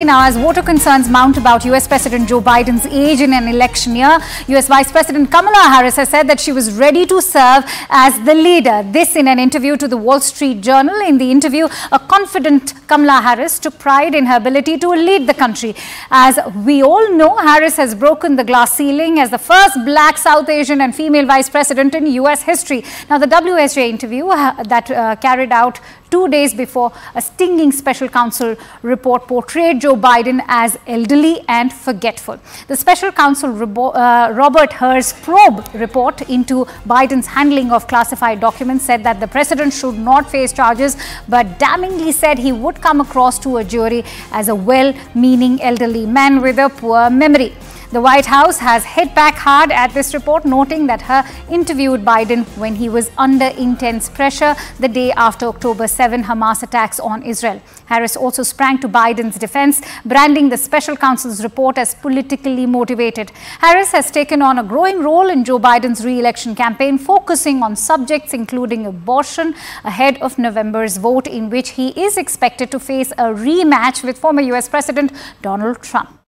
Now, as voter concerns mount about US President Joe Biden's age in an election year, US Vice President Kamala Harris has said that she was ready to serve as the leader. This in an interview to the Wall Street Journal. In the interview, a confident Kamala Harris took pride in her ability to lead the country. As we all know, Harris has broken the glass ceiling as the first black, South Asian and female vice president in US history. Now, the WSJ interview uh, that uh, carried out two days before a stinging special counsel report portrayed Joe Biden as elderly and forgetful. The special counsel uh, Robert Hur's probe report into Biden's handling of classified documents said that the president should not face charges but damningly said he would come across to a jury as a well-meaning elderly man with a poor memory. The White House has hit back hard at this report, noting that Hur interviewed Biden when he was under intense pressure the day after October 7 Hamas attacks on Israel. Harris also sprang to Biden's defense, branding the special counsel's report as politically motivated. Harris has taken on a growing role in Joe Biden's re-election campaign, focusing on subjects including abortion ahead of November's vote in which he is expected to face a rematch with former US President Donald Trump.